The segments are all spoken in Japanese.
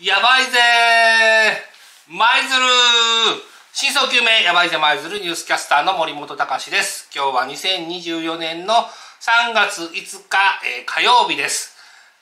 やばいぜ舞鶴真相究明やばいぜ舞鶴ニュースキャスターの森本隆です今日は2024年の3月5日、えー、火曜日です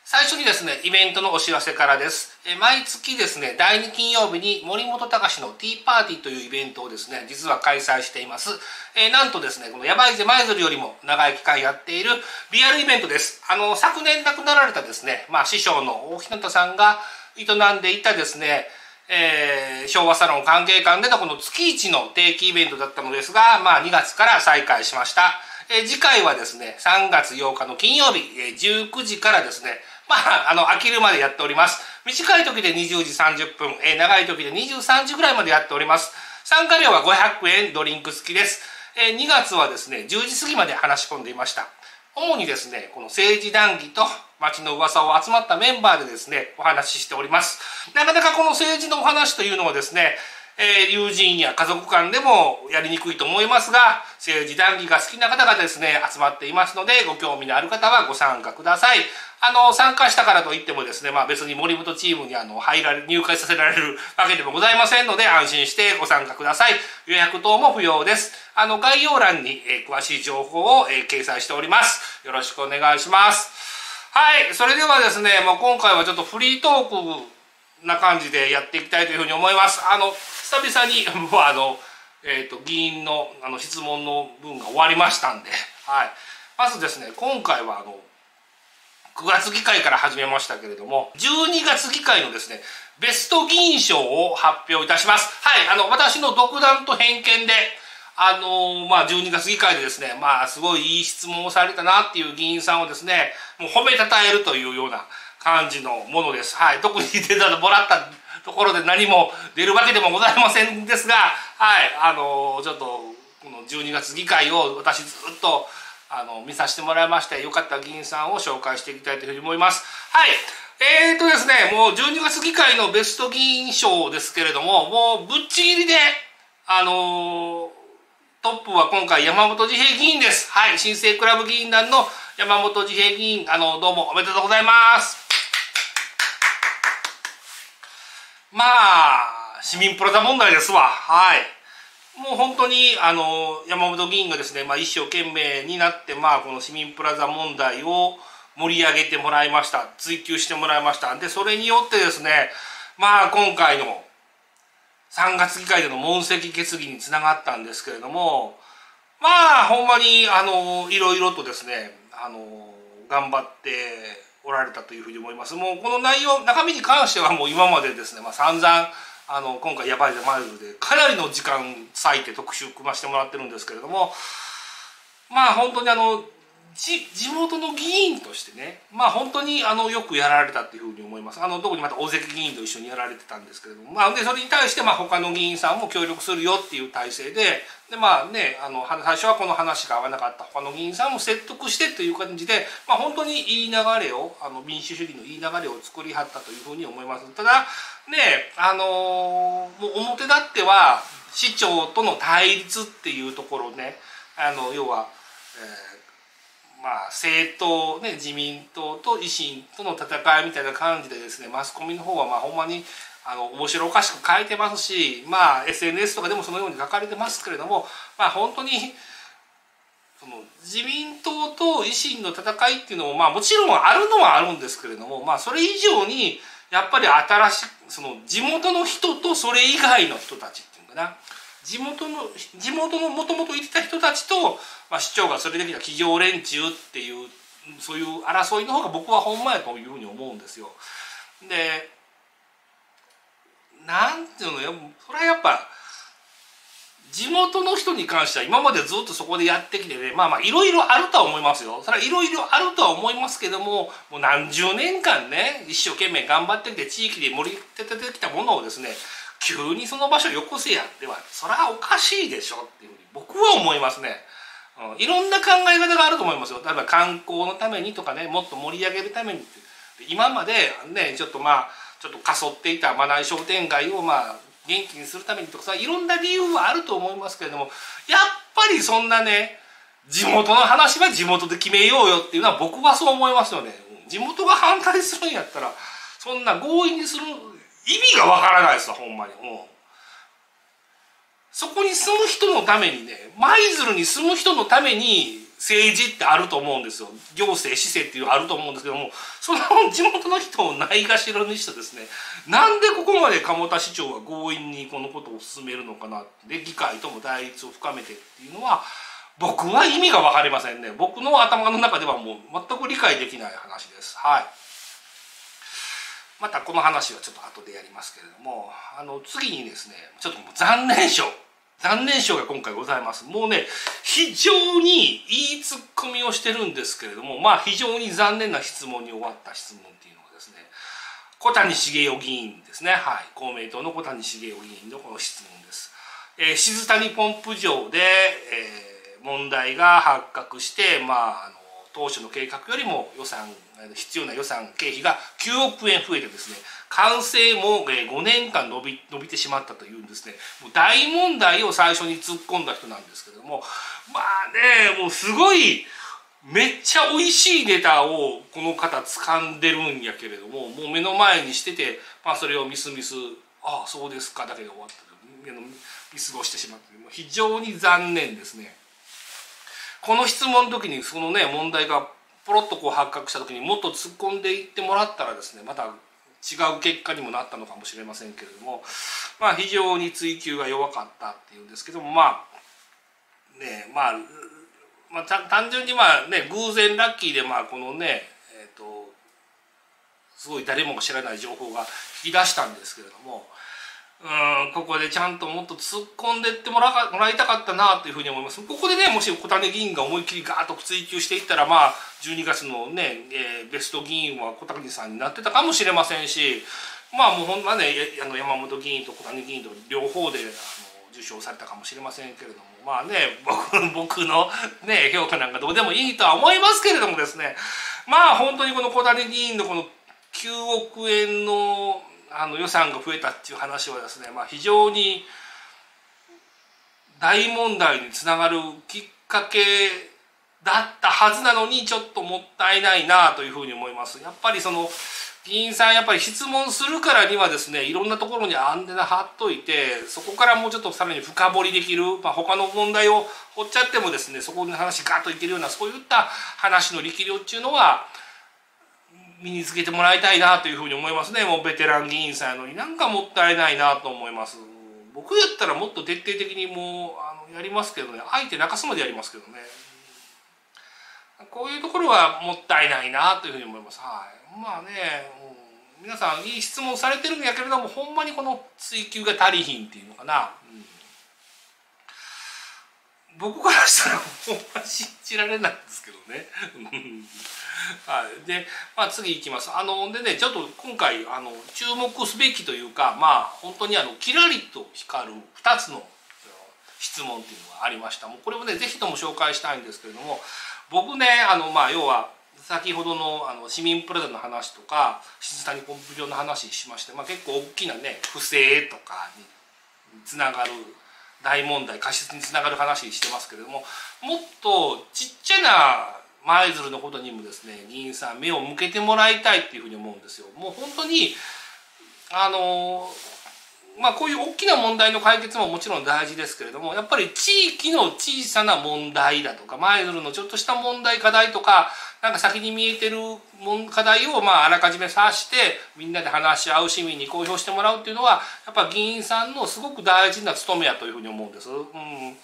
最初にですね、イベントのお知らせからです。え毎月ですね、第2金曜日に森本隆のティーパーティーというイベントをですね、実は開催しています。えー、なんとですね、このヤバいぜ舞鶴よりも長い期間やっているリアルイベントです。あの、昨年亡くなられたですね、まあ師匠の大日向さんが営んでいたですね、えー、昭和サロン関係館でのこの月一の定期イベントだったのですが、まあ2月から再開しました。えー、次回はですね、3月8日の金曜日、えー、19時からですね、まあ、あの、飽きるまでやっております。短い時で20時30分、えー、長い時で23時ぐらいまでやっております。参加料は500円、ドリンク付きです。えー、2月はですね、10時過ぎまで話し込んでいました。主にですね、この政治談義と街の噂を集まったメンバーでですね、お話ししております。なかなかこの政治のお話というのはですね、えー、友人や家族間でもやりにくいと思いますが政治談義が好きな方々ですね集まっていますのでご興味のある方はご参加ください。あの参加したからといってもですね、まあ、別に森本チームにあの入られ入会させられるわけでもございませんので安心してご参加ください。予約等も不要です。あの概要欄に、えー、詳しい情報を、えー、掲載しております。よろしくお願いします。はいそれではですね、もう今回はちょっとフリートークな感じでやっていきたいというふうに思います。あの久々に もうあの、えーと、議員のあの質問の分が終わりましたんで、はい、まずですね今回はあの9月議会から始めましたけれども12月議会のですねベスト議員賞を発表いたします。はいあの私の独断と偏見であのまあ12月議会でですねまあすごいいい質問をされたなっていう議員さんをですねもう褒めたたえるというような感じのものです。はい。特に出たもらったところで何も出るわけでもございませんですがはい。あのちょっとこの12月議会を私ずっとあの見させてもらいましてよかった議員さんを紹介していきたいというふうに思います。はい。えーとですね、もう12月議会のベスト議員賞ですけれども、もうぶっちぎりで、あのー、トップは今回山本自平議員です。はい、新生クラブ議員団の山本自平議員、あの、どうもおめでとうございます。まあ、市民プラザ問題ですわ。はい。もう本当に、あの、山本議員がですね、まあ、一生懸命になって、まあ、この市民プラザ問題を盛り上げてもらいました。追求してもらいました。で、それによってですね、まあ、今回の3月議会での問責決議につながったんですけれども、まあ、ほんまに、あの、いろいろとですね、あの、頑張って、おられたというふうに思います。もうこの内容中身に関してはもう今までですね、まあ、散々あの今回「やばいでマイル」でかなりの時間割いて特集組ましてもらってるんですけれどもまあ本当にあの地元の議員としてねまあ本当にあのよくやられたっていうふうに思います。あの特にまた大関議員と一緒にやられてたんですけれども。まあでそれに対してまあ他の議員さんも協力するよっていう体制ででまあねあの最初はこの話が合わなかった。他の議員さんも説得してという感じでまあ本当にいい流れをあの民主主義のいい流れを作りはったというふうに思います。ただねあのもう表立っては市長との対立っていうところねあの要は、えーまあ、政党、ね、自民党と維新との戦いみたいな感じでですねマスコミの方はまあほんまにあの面白おかしく書いてますし、まあ、SNS とかでもそのように書かれてますけれども、まあ、本当にその自民党と維新の戦いっていうのも、まあ、もちろんあるのはあるんですけれども、まあ、それ以上にやっぱり新しいその地元の人とそれ以外の人たちっていうのかな。地元の地元のもともといてた人たちと、まあ、市長がそれできた企業連中っていうそういう争いの方が僕はほんまやというふうに思うんですよ。でなんていうのよそれはやっぱ地元の人に関しては今までずっとそこでやってきてねまあまあいろいろあるとは思いますよそれはいろいろあるとは思いますけどももう何十年間ね一生懸命頑張ってきて地域で盛り立ててきたものをですね急にその場所よこせやではそれはおかしいでしょっていうふうに僕は思いますね。うん、いろんな考え方があると思いますよ。例えば観光のためにとかねもっと盛り上げるために今までねちょっとまあちょっとかそっていたマナイ商店街をまあ元気にするためにとかさいろんな理由はあると思いますけれどもやっぱりそんなね地元の話は地元で決めようよっていうのは僕はそう思いますよね。地元が反対するんやったらそんな強引にする意味がわからないですわほんまに、う、そこに住む人のためにね舞鶴に住む人のために政治ってあると思うんですよ。行政市政っていうあると思うんですけどもその地元の人をないがしろにしてですねなんでここまで鴨田市長は強引にこのことを進めるのかなで議会とも対立を深めてっていうのは僕は意味が分かりませんね。僕の頭の中ではもう全く理解できない話です。はい。またこの話はちょっと後でやりますけれどもあの次にですねちょっともう残念賞残念賞が今回ございます。もうね非常にいいツッコミをしてるんですけれどもまあ非常に残念な質問に終わった質問っていうのがですね小谷茂雄議員ですね。はい。公明党の小谷茂雄議員のこの質問です、えー、静谷ポンプ場で、えー、問題が発覚してまああの当初の計画よりも予算必要な予算経費が9億円増えてですね完成も5年間伸び伸びてしまったというんですねもう大問題を最初に突っ込んだ人なんですけれどもまあねもうすごいめっちゃ美味しいネタをこの方掴んでるんやけれどももう目の前にしてて、まあ、それをミスミス「ああそうですか」だけで終わって見過ごしてしまって非常に残念ですね。この質問の時にそのね問題がポロッとこう発覚した時にもっと突っ込んでいってもらったらですねまた違う結果にもなったのかもしれませんけれどもまあ非常に追求が弱かったっていうんですけどもまあねまあまあ、単純にまあね偶然ラッキーでまあこのねえっ、ー、とすごい誰もが知らない情報が引き出したんですけれどもうんここでちゃんともっと突っ込んでってもらもらいたかったなというふうに思います。ここでねもし小種議員が思いっきりガーッと追及していったらまあ12月のね、えー、ベスト議員は小谷さんになってたかもしれませんしまあもうほんまねあの山本議員と小谷議員と両方であの受賞されたかもしれませんけれどもまあね僕 僕のね評価なんかどうでもいいとは思いますけれどもですね。まあ本当にこの小谷議員のこの9億円のあの予算が増えたっていう話はですね、まあ、非常に大問題につながるきっかけだったはずなのにちょっともったいないなというふうに思います。やっぱりその議員さんやっぱり質問するからにはですねいろんなところにアンテナ張っといてそこからもうちょっとさらに深掘りできる、まあ、他の問題を掘っちゃってもですねそこの話ガッといけるようなそういった話の力量っていうのは身につけてもらいたいなというふうに思いますね。もうベテラン議員さんやのになんかもったいないなと思います。僕やったらもっと徹底的にもうあのやりますけどね。相手泣かすまでやりますけどね。こういうところはもったいないなというふうに思います。はい。まあね、うん、皆さんいい質問されてるんやけれどもほんまにこの追求が足りひんっていうのかな、うん。僕からしたらほんま信じられないんですけどね。はい、で、まあ、次いきます。あのでねちょっと今回あの注目すべきというかまあ本当にあのキラリと光る2つの質問っていうのがありました。もうこれもね是非とも紹介したいんですけれども僕ねあのまあ要は先ほどのあの市民プラザの話とか静谷ポンプ場の話しまして、まあ、結構大きなね不正とかにつながる大問題過失につながる話してますけれどももっとちっちゃな舞鶴のことにもですね議員さん目を向けてもらいたいっていうふうに思うんですよ。もう本当にあのまあこういう大きな問題の解決ももちろん大事ですけれどもやっぱり地域の小さな問題だとか舞鶴のちょっとした問題課題とかなんか先に見えてる課題をまああらかじめ察してみんなで話し合う市民に公表してもらうっていうのはやっぱ議員さんのすごく大事な務めやというふうに思うんです。うん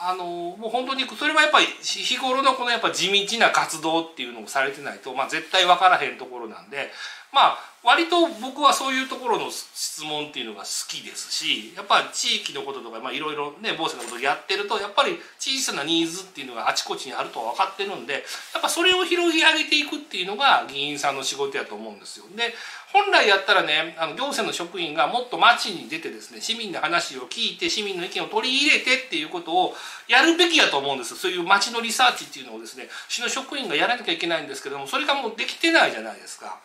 あのもう本当にそれはやっぱり日頃のこのやっぱ地道な活動っていうのをされてないと、まあ、絶対分からへんところなんでまあ割と僕はそういうところの質問っていうのが好きですしやっぱ地域のこととかいろいろね防災のことをやってるとやっぱり小さなニーズっていうのがあちこちにあるとは分かってるんでやっぱそれを広げ上げていくっていうのが議員さんの仕事やと思うんですよ。で本来やったらねあの行政の職員がもっと町に出てですね市民の話を聞いて市民の意見を取り入れてっていうことをやるべきやと思うんですそういう町のリサーチっていうのをですね市の職員がやらなきゃいけないんですけどもそれがもうできてないじゃないですか。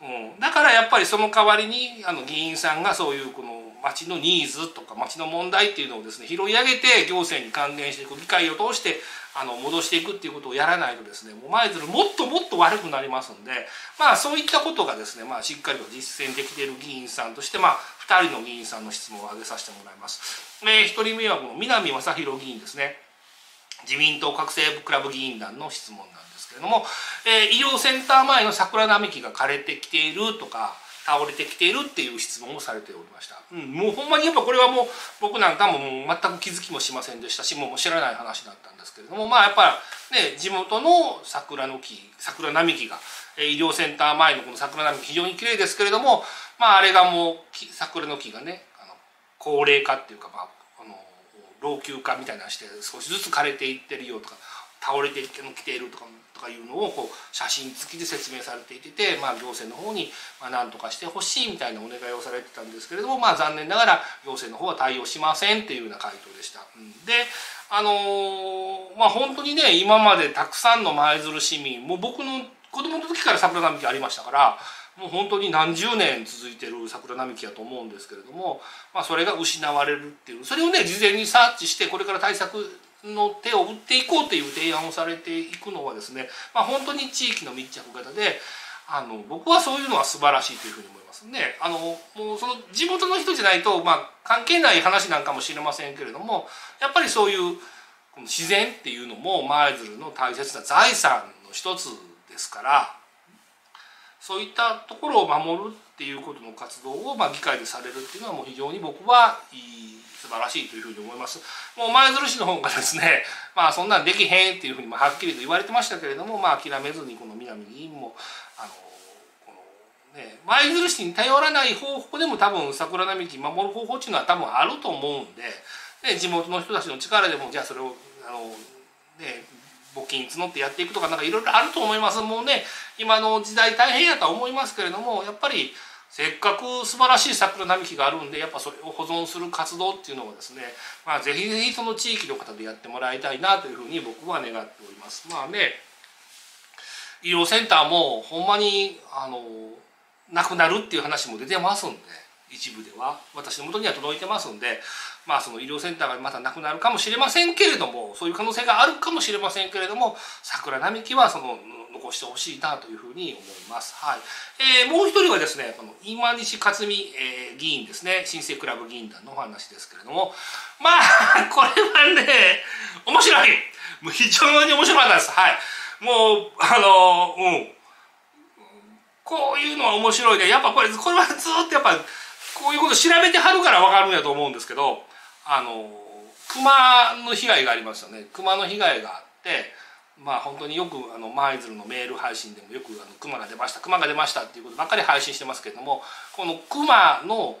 うん、だからやっぱりその代わりにあの議員さんがそういうこの町のニーズとか町の問題っていうのをですね拾い上げて行政に還元していく議会を通してあの戻していくっていうことをやらないとですねもう舞鶴もっともっと悪くなりますんでまあそういったことがですね、まあ、しっかりと実践できている議員さんとして、まあ、2人の議員さんの質問を挙げさせてもらいます。えー、1人目はこの南正弘議員ですね。自民党覚醒クラブ議員団の質問なんです。けれども、えー、医療センター前の桜並木が枯れてきているとか倒れてきているっていう質問をされておりました、うん、もうほんまにやっぱこれはもう僕なんかも全く気づきもしませんでしたしもう知らない話だったんですけれどもまあやっぱね地元の桜の木桜並木が医療センター前のこの桜並木非常に綺麗ですけれどもまああれがもう桜の木がねあの高齢化っていうかまあ老朽化みたいなして少しずつ枯れていってるよとか倒れてきているとかとかいうのをこう写真付きで説明されていて、まあ、行政の方に何とかしてほしいみたいなお願いをされてたんですけれども、まあ、残念ながら行政の方は対応しませんっていうような回答でした。であのー、まあ本当にね今までたくさんの舞鶴市民もう僕の子供の時から桜並木ありましたからもう本当に何十年続いてる桜並木やと思うんですけれども、まあ、それが失われるっていうそれをね事前にサーチしてこれから対策の手を打っていこうという提案をされていくのはですね、まあ、本当に地域の密着型であの僕はそういうのは素晴らしいというふうに思いますね。あのもうその地元の人じゃないと、まあ、関係ない話なんかもしれませんけれどもやっぱりそういうこの自然っていうのも舞鶴の大切な財産の一つですからそういったところを守るっていうことの活動を、まあ、議会でされるっていうのはもう非常に僕はいい素晴らしいというふうに思います。もう舞鶴市の方がですね、まあそんなんできへんっていうふうにはっきりと言われてましたけれども、まあ諦めずにこの南議員も、あの、このね、舞鶴市に頼らない方法でも多分桜並木守る方法っていうのは多分あると思うんで、ね、地元の人たちの力でも、じゃあそれを、あの、ね、募金募ってやっていくとかなんかいろいろあると思いますもうね今の時代大変やとは思いますけれどもやっぱりせっかく素晴らしい桜並木があるんでやっぱそれを保存する活動っていうのをですね、まあ、ぜひぜひその地域の方でやってもらいたいなというふうに僕は願っております。まあね医療センターもほんまにあのなくなるっていう話も出てますんで一部では私のもとには届いてますんでまあその医療センターがまたなくなるかもしれませんけれどもそういう可能性があるかもしれませんけれども桜並木はその残してほしいなというふうに思います。はい。えー、もう一人はですねこの今西克美、えー、議員ですね。新生クラブ議員団のお話ですけれども。まあ これはね面白い。もう非常に面白かったです。はい。もうあのうん。こういうのは面白いね。やっぱこれこれはずっとやっぱこういうこと調べてはるから分かるんやと思うんですけど。あの熊の被害がありましたね。熊の被害があってまあ本当によくあの舞鶴のメール配信でもよくあの熊が出ました熊が出ましたっていうことばっかり配信してますけれどもこの熊の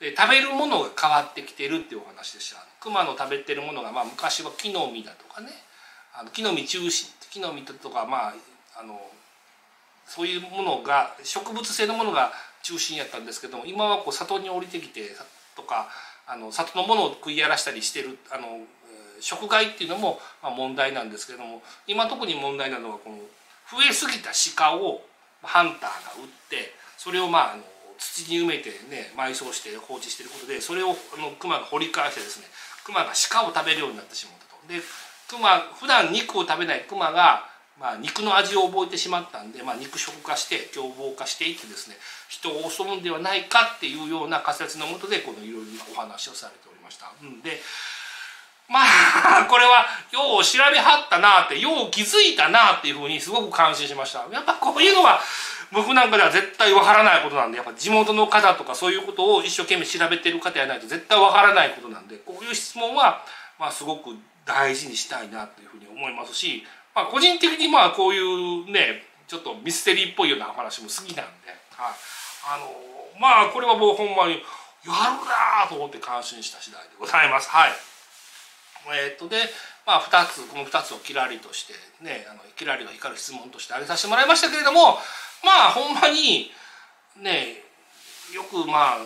食べるものが変わってきてるっていうお話でした。熊の食べてるものが、まあ、昔は木の実だとかね。あの木の実中心木の実とかまああのそういうものが植物性のものが中心やったんですけども今はこう里に降りてきてとかあの里のものを食い荒らしたりしてるあの食害っていうのも問題なんですけども今特に問題なのはこの増えすぎた鹿をハンターが撃ってそれをまああの土に埋めてね埋葬して放置してることでそれをあの熊が掘り返してですね熊が鹿を食べるようになってしまったと。で熊普段肉を食べない熊がまあ、肉の味を覚えてしまったんで、まあ、肉食化して凶暴化していってですね人を襲うんではないかっていうような仮説のもとでこのいろいろなお話をされておりました。うんでまあこれはよう調べはったなってよう気づいたなっていうふうにすごく感心しましたやっぱこういうのは僕なんかでは絶対わからないことなんでやっぱ地元の方とかそういうことを一生懸命調べてる方やないと絶対わからないことなんでこういう質問はまあすごく大事にしたいなというふうに思いますし、まあ、個人的にまあこういうねちょっとミステリーっぽいような話も好きなんで、はい、あのまあこれはもうほんまにやるなと思って感心した次第でございます。はい。えー、とで、まあ、2つこの2つをキラリとしてねあのキラリの光る質問として挙げさせてもらいましたけれどもまあほんまにねよくまあ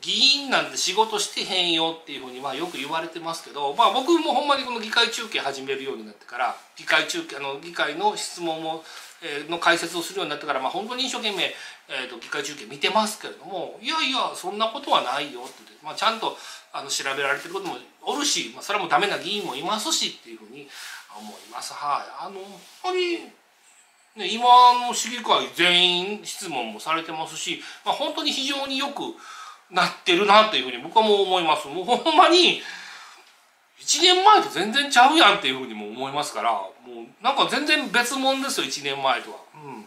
議員なんて仕事してへんよっていうふうにまあよく言われてますけど、まあ、僕もほんまにこの議会中継始めるようになってから議会中継あの議会の質問も、えー、の解説をするようになってから、まあ、本当に一生懸命、えーと、議会中継見てますけれどもいやいやそんなことはないよってってまあ、ちゃんとあの調べられてることもおるし、まあ、それはもうダメな議員もいますしっていうふうに思います。はい。あの本当にね、今の市議会全員質問もされてますし、まあ、本当に非常によくなってるなというふうに僕はもう思いますもうほんまに1年前と全然ちゃうやんっていうふうにも思いますからもうなんか全然別物ですよ1年前とは。うん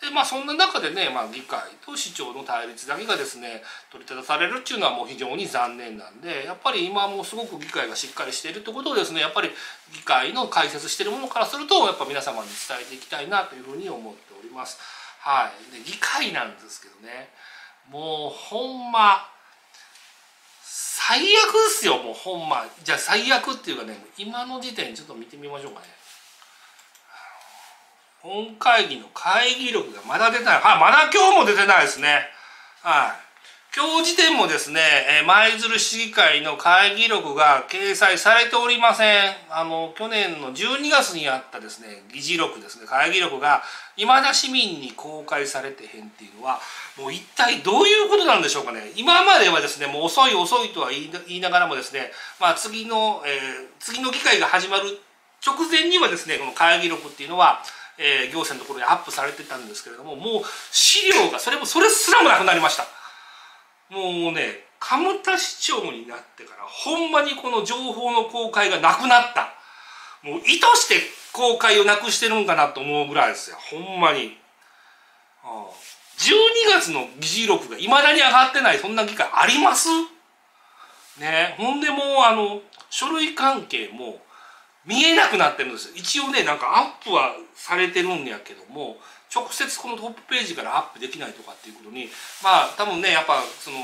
でまあそんな中でね、まあ、議会と市長の対立だけがですね取り立たされるっていうのはもう非常に残念なんでやっぱり今もすごく議会がしっかりしているってことをですねやっぱり議会の解説しているものからするとやっぱ皆様に伝えていきたいなというふうに思っております。はい、で議会なんですけどねもうほんま最悪っすよもうほんまじゃあ最悪っていうかね今の時点ちょっと見てみましょうかね。本会議の会議録がまだ出てない。はい、まだ今日も出てないですね。はい。今日時点もですね、え舞鶴市議会の会議録が掲載されておりません。あの、去年の12月にあったですね、議事録ですね、会議録が未だ市民に公開されてへんっていうのは、もう一体どういうことなんでしょうかね。今まではですね、もう遅い遅いとは言いながらもですね、まあ次の、えー、次の議会が始まる直前にはですね、この会議録っていうのは、えー、行政のところにアップされてたんですけれどももう資料がそれもそれすらもなくなりましたもうね鴨田市長になってからほんまにこの情報の公開がなくなった。もう意図して公開をなくしてるんかなと思うぐらいですよ。ほんまに。12月の議事録がいまだに上がってないそんな議会あります？ね。ほんでもうあの書類関係も見えなくなってるんです一応ねなんかアップはされてるんやけども直接このトップページからアップできないとかっていうことにまあ多分ねやっぱその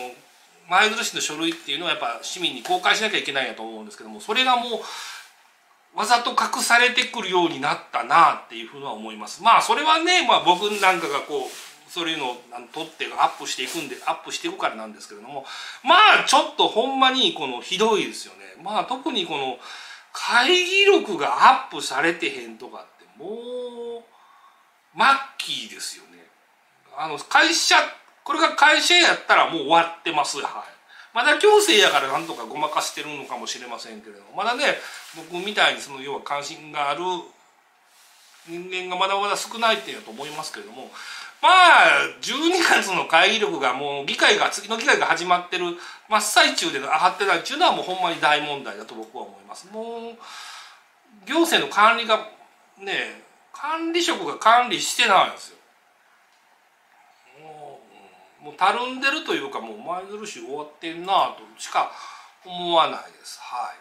前鶴市の書類っていうのはやっぱ市民に公開しなきゃいけないんやと思うんですけどもそれがもうわざと隠されてくるようになったなっていうふうには思います。まあそれはね、まあ、僕なんかがこうそういうのを取ってアップしていくんでアップしていくからなんですけれどもまあちょっとほんまにこのひどいですよね。まあ特にこの会議録がアップされてへんとかってもう末期ですよね。あの会社これが会社やったらもう終わってます。はい。まだ強制やからなんとかごまかしてるのかもしれませんけれども。まだね僕みたいにその要は関心がある人間がまだまだ少ないっていうと思いますけれども。まあ12月の会議力がもう議会が次の議会が始まってる真っ最中で上がってないっていうのはもうほんまに大問題だと僕は思います。もう行政の管理がね管理職が管理してないんですよ。もうもうたるんでるというかもう舞鶴市終わってんなとしか思わないです。は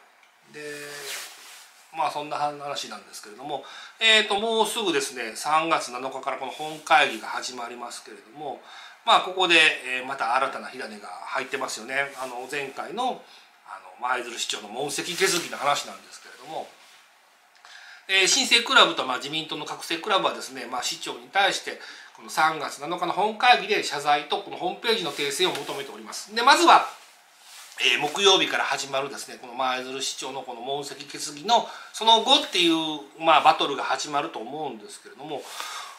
い、でまあそんな話なんですけれども、えー、ともうすぐですね3月7日からこの本会議が始まりますけれどもまあここで、えまた新たな火種が入ってますよねあの前回のあの舞鶴市長の問責決議の話なんですけれども、えー、新生クラブとまあ自民党の覚醒クラブはですね、まあ、市長に対してこの3月7日の本会議で謝罪とこのホームページの訂正を求めております。でまずはえー、木曜日から始まるですねこの舞鶴市長のこの問責決議のその後っていう、まあ、バトルが始まると思うんですけれども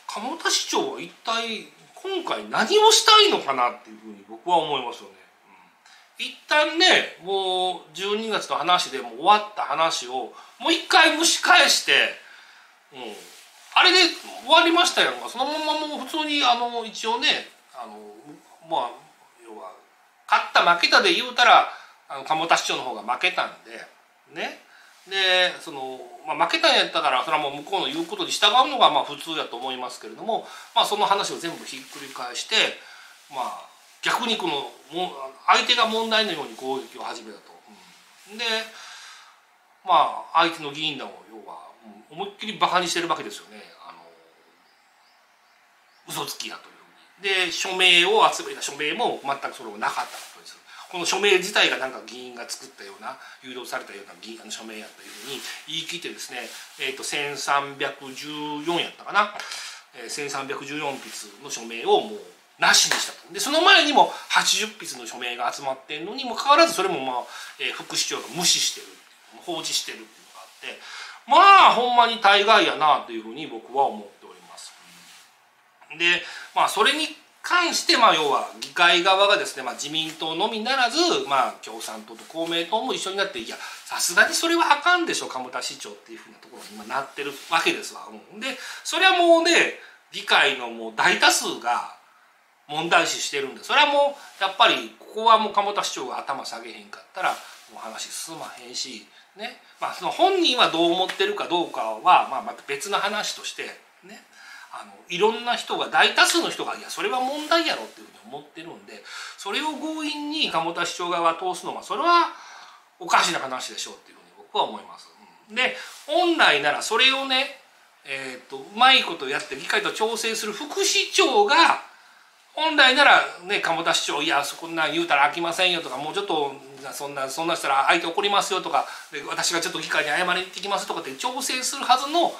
鴨田市長は一体今回何をしたいのかなっていうふうに僕は思いますよね。うん、一旦ねもう12月の話でもう終わった話をもう一回蒸し返して、うん、あれで終わりましたやんか。そのままもう普通にあの一応ねあのまあ勝った負けたで言うたらあの鴨田市長の方が負けたんでねでその、まあ、負けたんやったからそれはもう向こうの言うことに従うのがまあ普通だと思いますけれども、まあ、その話を全部ひっくり返してまあ逆にこのも相手が問題のように攻撃を始めたと。うん、でまあ相手の議員団を要は思いっきりバカにしてるわけですよね。あの嘘つきやとで署名を集めた署名も全くそれもなかったことですこの署名自体がなんか議員が作ったような誘導されたような議員の署名やというふうに言い切ってですね、えーと、1314やったかな、えー、1314筆の署名をもうなしにしたと。でその前にも80筆の署名が集まってんのにもかかわらずそれも、まあえー、副市長が無視してる放置してるっていうのがあってまあほんまに大概やなというふうに僕は思っております。でまあそれに関して、まあ、要は議会側がですね、まあ、自民党のみならず、まあ、共産党と公明党も一緒になっていやさすがにそれはあかんでしょ鴨田市長っていうふうなところに今なってるわけですわ。うん、でそれはもうね議会のもう大多数が問題視してるんでそれはもうやっぱりここはもう鴨田市長が頭下げへんかったらもう話進まへんし、ねまあ、その本人はどう思ってるかどうかは、まあ、また別の話としてねあのいろんな人が大多数の人がいやそれは問題やろっていうふうに思ってるんでそれを強引に鴨田市長側は通すのはそれはおかしな話でしょうっていうふうに僕は思います。で本来ならそれをね、えーと、うまいことやって議会と調整する副市長が本来ならね鴨田市長いやそんなん言うたら飽きませんよとかもうちょっとそんなそんなしたら相手怒りますよとかで私がちょっと議会に謝りに行ってきますとかって調整するはずの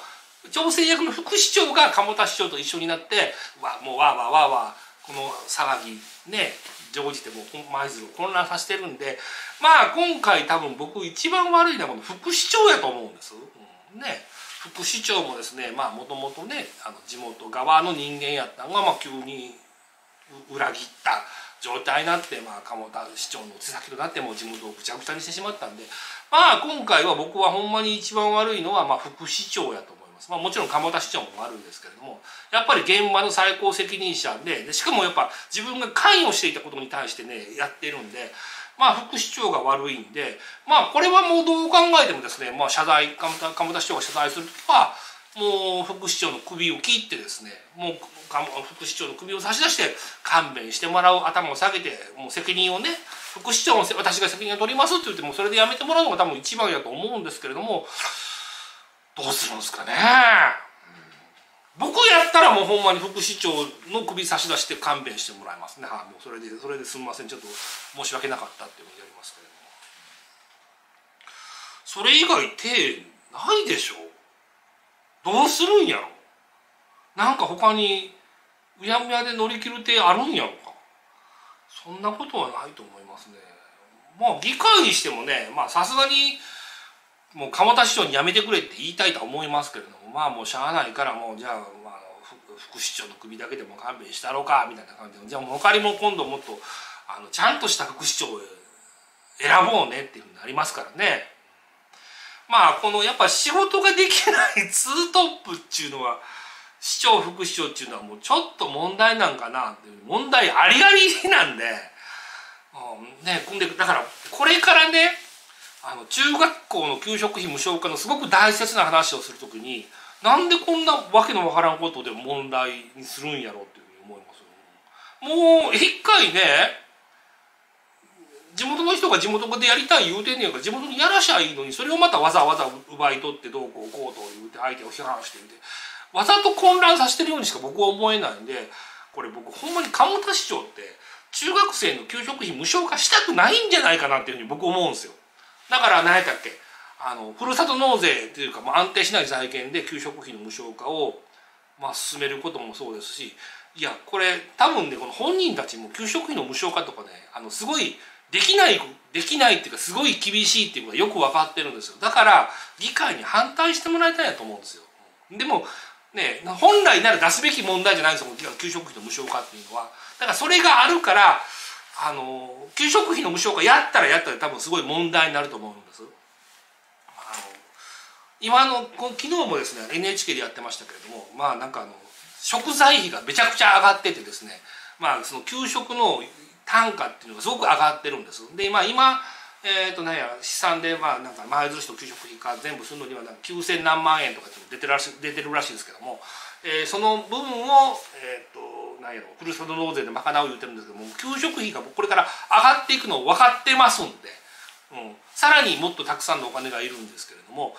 調整役の副市長が鴨田市長と一緒になってわもうわーわーわーわーこの騒ぎね乗じてもう舞鶴を混乱させてるんでまあ今回多分僕一番悪いのはこの副市長やと思うんです。うん、ね副市長もですねまあもともとねあの地元側の人間やったのがまあ急に裏切った状態になって、まあ、鴨田市長の手先となってもう地元をぐちゃぐちゃにしてしまったんでまあ今回は僕はほんまに一番悪いのはまあ副市長やとます。ま。あ、もちろん鴨田市長もあるんですけれどもやっぱり現場の最高責任者ででしかもやっぱ自分が関与していたことに対してねやってるんで。まあ、副市長が悪いんで、まあ、これはもうどう考えてもですね、まあ、謝罪鴨田鴨田市長が謝罪する時はもう副市長の首を切ってですねもう副市長の首を差し出して勘弁してもらう頭を下げてもう責任をね副市長も私が責任を取りますって言ってもそれでやめてもらうのが多分一番やと思うんですけれどもどうするんですかね。僕やったらもうほんまに副市長の首差し出して勘弁してもらいますね。はいもうそれでそれですみません。ちょっと申し訳なかったっていうふうにやりますけれども。それ以外手ないでしょ。どうするんやろ。なんか他にうやむやで乗り切る手あるんやろか。そんなことはないと思いますね。まあ議会にしてもねまあさすがにもう蒲田市長に辞めてくれって言いたいとは思いますけれどもまあもうしゃあないからもうじゃあ、まあ、副市長の首だけでも勘弁したろうかみたいな感じでじゃあもう他にも今度もっとあのちゃんとした副市長を選ぼうねっていうふうになりますからね。まあこのやっぱ仕事ができないツートップっていうのは市長副市長っていうのはもうちょっと問題なんかなっていう問題ありありなんで、うん、ねでだからこれからねあの中学校の給食費無償化のすごく大切な話をするときになんでこんなわけのわからんことで問題にするんやろうっていうふうに思いますもう一回ね地元の人が地元でやりたい言うてんねやから地元にやらしゃいいのにそれをまたわざわざ奪い取ってどうこうこうと言うて相手を批判していてわざと混乱させてるようにしか僕は思えないんでこれ僕ほんまに鴨田市長って中学生の給食費無償化したくないんじゃないかなっていうふうに僕思うんですよ。だから何やったっけ？あのふるさと納税というか、まあ、安定しない財源で給食費の無償化を、まあ、進めることもそうですしいやこれ多分ねこの本人たちも給食費の無償化とかねあのすごいできないできないっていうかすごい厳しいっていうことがよく分かってるんですよ。だから議会に反対してもらいたいなと思うんですよ。でもね本来なら出すべき問題じゃないんですよ給食費の無償化っていうのは。だからそれがあるからあの給食費の無償化やったらやったら多分すごい問題になると思うんです。あの今の昨日もですね NHK でやってましたけれどもまあなんかあの食材費がめちゃくちゃ上がっててですねまあその給食の単価っていうのがすごく上がってるんです。で、まあ、今えーとなんや試算でまあなんか前ずしと給食費か全部するのには9,000何万円とかって出てるらし出てるらしいですけども、えー、その分を、えーとなんやろふるさと納税で賄う言うてるんですけども給食費がこれから上がっていくのを分かってますんで、うん、さらにもっとたくさんのお金がいるんですけれども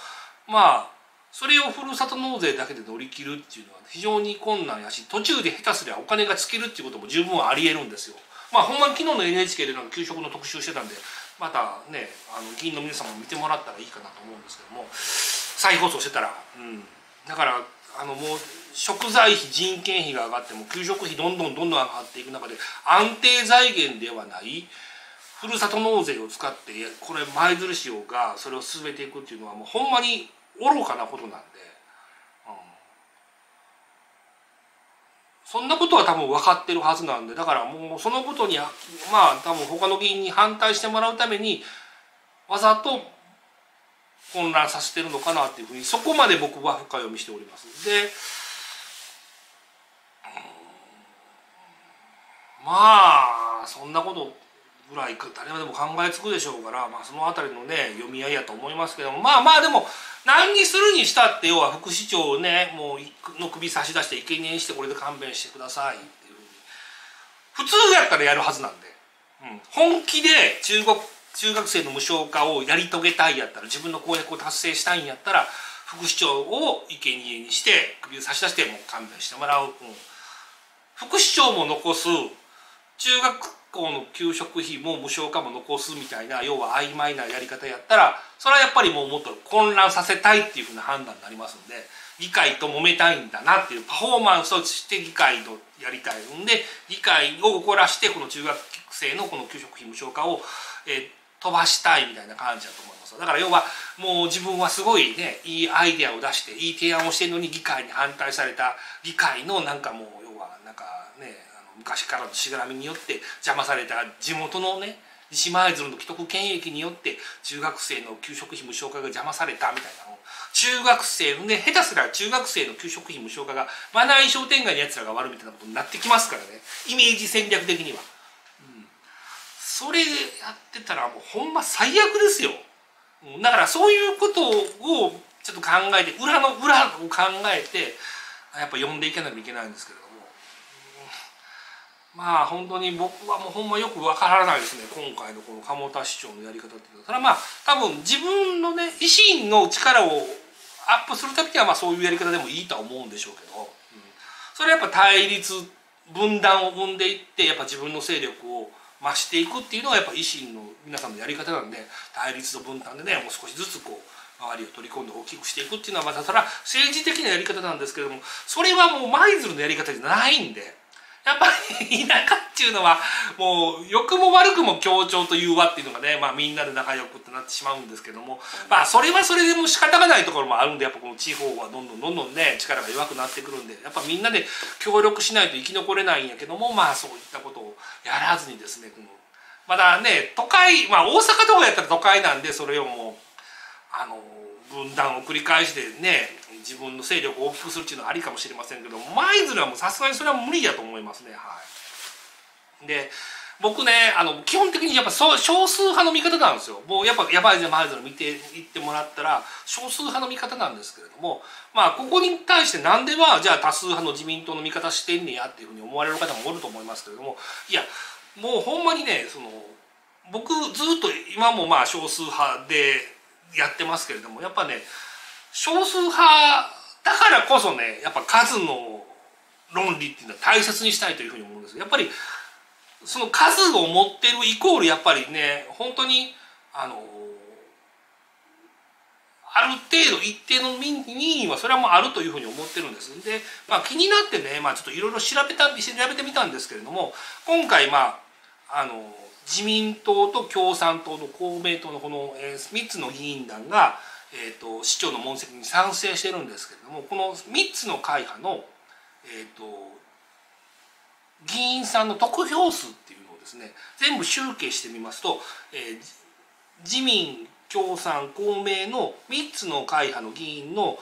まあそれをふるさと納税だけで乗り切るっていうのは非常に困難やし途中で下手すりゃお金が尽きるっていうことも十分ありえるんですよ。まあほんまに昨日の NHK でなんか給食の特集してたんでまたねあの議員の皆さんも見てもらったらいいかなと思うんですけども再放送してたら、うん、だからあのもう食材費人件費が上がっても給食費どんどんどんどん上がっていく中で安定財源ではないふるさと納税を使ってこれ舞鶴市がそれを進めていくっていうのはもうほんまに愚かなことなんで、うん、そんなことは多分分かってるはずなんでだからもうそのことにまあ多分他の議員に反対してもらうためにわざと混乱させてるのかなっていうふうにそこまで僕は深読みしております。でまあそんなことぐらい誰でも考えつくでしょうから、まあ、その辺りのね読み合いやと思いますけどもまあまあでも何にするにしたって要は副市長をねもうの首差し出して生贄にしてこれで勘弁してくださいっていうふうに。普通やったらやるはずなんで、うん、本気で中国中学生の無償化をやり遂げたいやったら自分の公約を達成したいんやったら副市長を生贄にして首を差し出してもう勘弁してもらう、うん、副市長も残す。中学校の給食費も無償化も残すみたいな要は曖昧なやり方やったらそれはやっぱりもうもっと混乱させたいっていうふうな判断になりますんで議会と揉めたいんだなっていうパフォーマンスとして議会のやりたいんで議会を怒らしてこの中学生のこの給食費無償化を、えー、飛ばしたいみたいな感じだと思います。だから要はもう自分はすごいねいいアイデアを出していい提案をしてるのに議会に反対された議会のなんかもう要はなんかね昔からのしがらみによって邪魔された地元のね西舞鶴の既得権益によって中学生の給食費無償化が邪魔されたみたいなの。中学生で下手すら中学生の給食費無償化がマナー商店街のやつらが悪みたいなことになってきますからね。イメージ戦略的には、それやってたらもうほんま最悪ですよ。だからそういうことをちょっと考えて裏の裏を考えてやっぱ読んでいかなきゃいけないんですけれども。まあ本当に僕はもうほんまよくわからないですね。今回のこの鴨田市長のやり方っていうのは。それはまあ多分自分のね維新の力をアップするためにはまあそういうやり方でもいいとは思うんでしょうけど、うん、それはやっぱ対立分断を生んでいってやっぱ自分の勢力を増していくっていうのがやっぱ維新の皆さんのやり方なんで対立と分担でねもう少しずつこう周りを取り込んで大きくしていくっていうのはまたそれは政治的なやり方なんですけれどもそれはもう舞鶴のやり方じゃないんで。やっぱり田舎っていうのはもう良くも悪くも協調という和っていうのがね、まあ、みんなで仲良くってなってしまうんですけども、まあそれはそれでも仕方がないところもあるんでやっぱこの地方はどんどんどんどんね力が弱くなってくるんでやっぱみんなで協力しないと生き残れないんやけどもまあそういったことをやらずにですねこのまだね都会まあ大阪とかやったら都会なんでそれをもうあの分断を繰り返してね自分の勢力を大きくするっていうのはありかもしれませんけど舞鶴はもうさすがにそれは無理だと思いますね。はい。で僕ねあの基本的にやっぱ少数派の見方なんですよ。もうやっぱやばいじゃ舞鶴見ていってもらったら少数派の見方なんですけれどもまあここに対してなんではじゃあ多数派の自民党の見方してんねやっていうふうに思われる方もおると思いますけれどもいやもうほんまにねその僕ずっと今もまあ少数派でやってますけれどもやっぱね少数派だからこそねやっぱ数の論理っていうのは大切にしたいというふうに思うんです。やっぱりその数を持ってるイコールやっぱりね本当にあのある程度一定の民意はそれはもうあるというふうに思ってるんです。で、まあ、気になってね、まあ、ちょっといろいろ調べた調べてみたんですけれども今回まああの自民党と共産党と公明党のこの、え3つの議員団が、えーと、市長の問責に賛成してるんですけれどもこの3つの会派の、えーと、議員さんの得票数っていうのをですね全部集計してみますと、えー、自民共産公明の3つの会派の議員の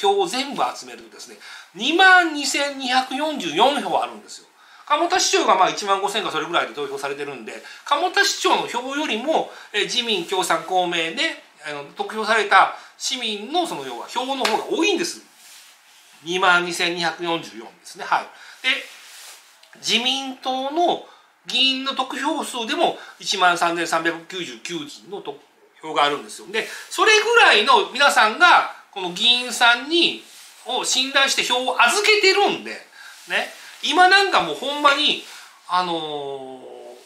票を全部集めるとですね2万2244票あるんですよ。鴨田市長がまあ1万5000かそれぐらいで投票されてるんで鴨田市長の票よりも、え自民共産公明であの得票された市民のその要は票の方が多いんです。2万2244ですね。はい。で自民党の議員の得票数でも1万3399人の得票があるんですよ。でそれぐらいの皆さんがこの議員さんにを信頼して票を預けてるんでね。今なんかもうほんまにあのー、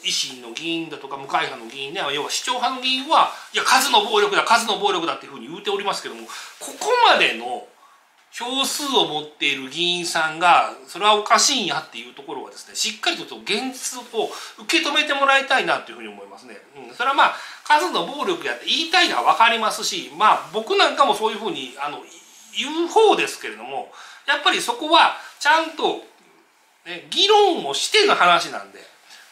維新の議員だとか無会派の議員ね要は市長派の議員はいや数の暴力だ数の暴力だっていうふうに言うておりますけどもここまでの票数を持っている議員さんがそれはおかしいんやっていうところはですねしっかりと現実を受け止めてもらいたいなというふうに思いますね。うん、それはまあ数の暴力やって言いたいのは分かりますしまあ僕なんかもそういうふうにあの言う方ですけれどもやっぱりそこはちゃんとね、議論をしての話なんで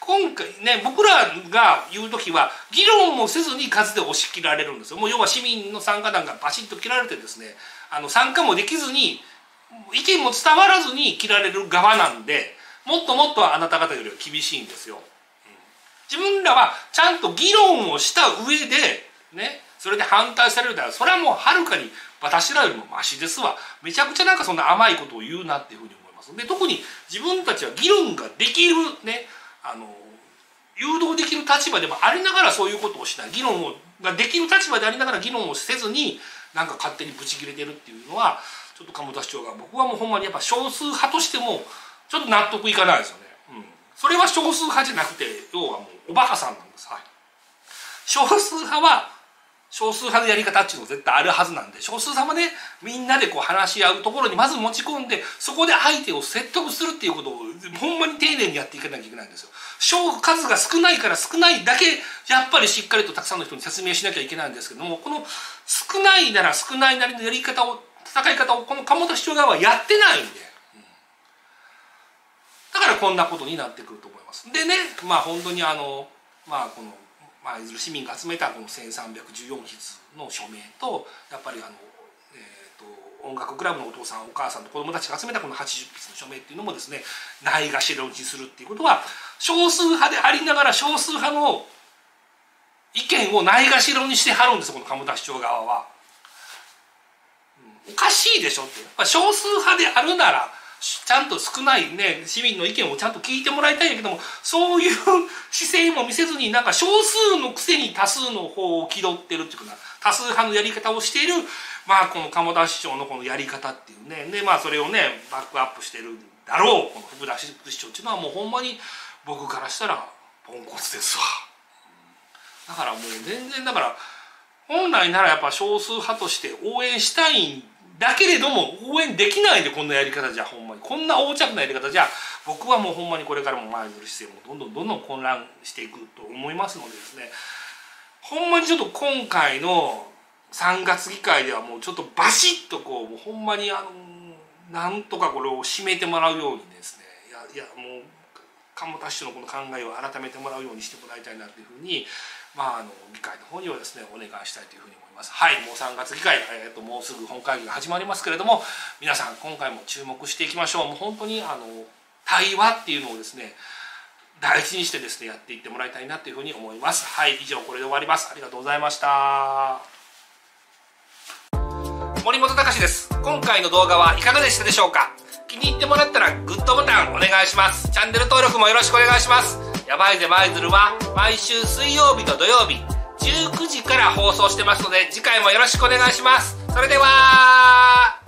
今回ね僕らが言う時は議論もせずに数で押し切られるんですよ。もう要は市民の参加団がバシッと切られてですねあの参加もできずに意見も伝わらずに切られる側なんでもっともっとあなた方よりは厳しいんですよ。自分らはちゃんと議論をした上でねそれで反対されるならそれはもうはるかに私らよりもマシですわ。めちゃくちゃなんかそんな甘いことを言うなっていうふうに思います。で特に自分たちは議論ができるねあの誘導できる立場でもありながらそういうことをしない議論をができる立場でありながら議論をせずになんか勝手にブチ切れてるっていうのはちょっと鴨田市長が僕はもうほんまにやっぱ少数派としてもちょっと納得いかないですよね。うん、それは少数派じゃなくて要はもうおバカさんなんです。はい、少数派は少数派のやり方っていうのが絶対あるはずなんで少数派もねみんなでこう話し合うところにまず持ち込んでそこで相手を説得するっていうことをほんまに丁寧にやっていかなきゃいけないんですよ。数が少ないから少ないだけやっぱりしっかりとたくさんの人に説明しなきゃいけないんですけどもこの少ないなら少ないなりのやり方を戦い方をこの鴨田市長側はやってないんで、だからこんなことになってくると思います。でねまあ本当にあのまあこの舞鶴市民が集めたこの1314筆の署名とやっぱりあの、えーと、音楽クラブのお父さんお母さんと子供たちが集めたこの80筆の署名っていうのもですねないがしろにするっていうことは少数派でありながら少数派の意見をないがしろにしてはるんですこの鴨田市長側は。うんおかしいでしょってやっぱ少数派であるならちゃんと少ないね市民の意見をちゃんと聞いてもらいたいんだけどもそういう姿勢も見せずになんか少数のくせに多数の方を気取ってるっていうか多数派のやり方をしているまあこの鴨田市長のこのやり方っていうねでまあそれをねバックアップしてるだろうこの福田市長っていうのはもうほんまに僕からしたらポンコツですわ。だからもう全然だから本来ならやっぱ少数派として応援したいんだけれども応援できないでこんなやり方じゃほんまこんな横着なやり方。じゃ僕はもうほんまにこれからも前ずる姿勢もどんどんどんどん混乱していくと思いますのでですね。ほんまにちょっと今回の3月議会ではもうちょっとバシッとこうもうほんまにあのなんとかこれを締めてもらうようにですね。いやいやもう鴨田市のこの考えを改めてもらうようにしてもらいたいなというふうにまあ、あの議会の方にはですねお願いしたいというふうにます。はいもう3月議会、えーと、もうすぐ本会議が始まりますけれども皆さん今回も注目していきましょう。もう本当にあの対話っていうのをですね大事にしてですねやっていってもらいたいなというふうに思います。はい以上これで終わります。ありがとうございました。森本隆です。今回の動画はいかがでしたでしょうか？気に入ってもらったらグッドボタンお願いします。チャンネル登録もよろしくお願いします。やばいぜ舞鶴は毎週水曜日と土曜日19時から放送してますので次回もよろしくお願いします。それでは。